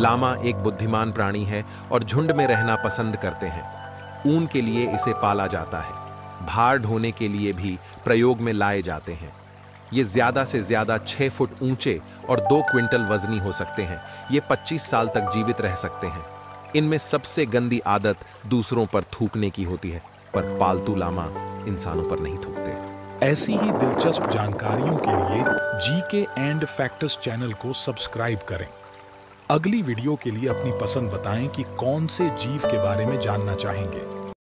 लामा एक बुद्धिमान प्राणी है और झुंड में रहना पसंद करते हैं। ऊन के लिए इसे पाला जाता है। भार ढोने के लिए भी प्रयोग में लाए जाते हैं। ये ज़्यादा से ज़्यादा छह फुट ऊँचे और दो क्विंटल वजनी हो सकते हैं। ये 25 साल तक जीवित रह सकते हैं। इनमें सबसे गंदी आदत दूसरों पर थूकने की होती है, पर पालतू लामा इंसानों पर नहीं थूकते। ऐसी ही दिलचस्प जानकारियों के लिए G K and factors channel को सब्सक्राइब करें। अगली वीडियो के लिए अपनी पसंद बताएँ कि कौन से जीव के बारे में जानना चाहेंगे।